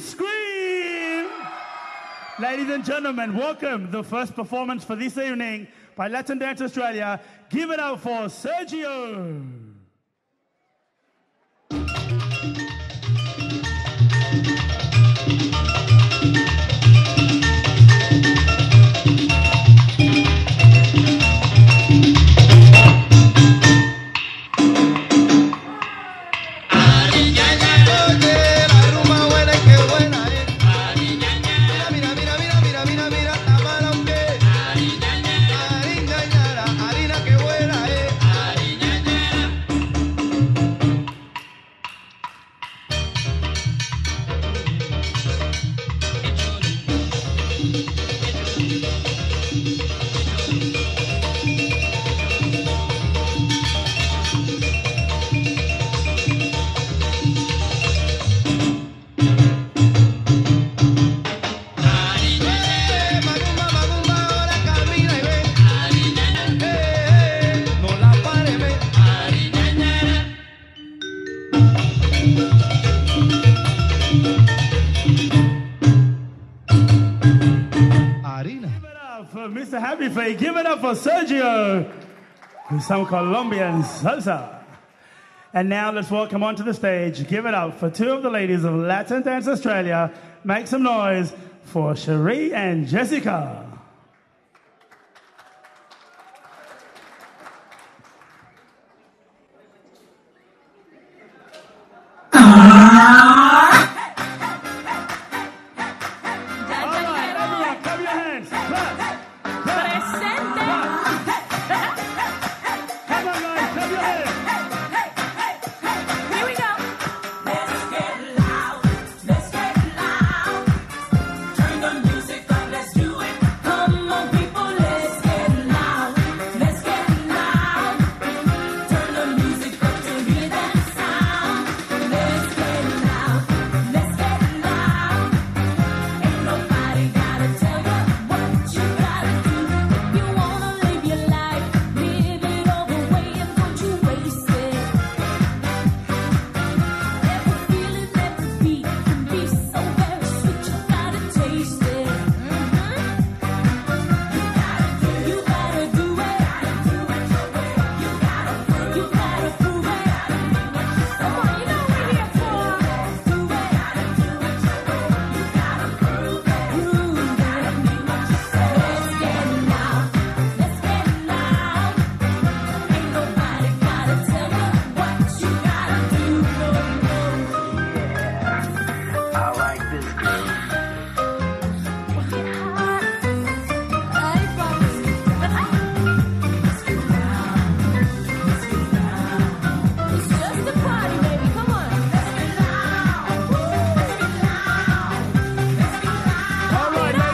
scream. Ladies and gentlemen, welcome the first performance for this evening by Latin Dance Australia. Give it up for Sergio. Mr. Happy Faye, give it up for Sergio with some Colombian salsa. And now let's welcome onto the stage, give it up for two of the ladies of Latin Dance Australia. Make some noise for Cherie and Jessica.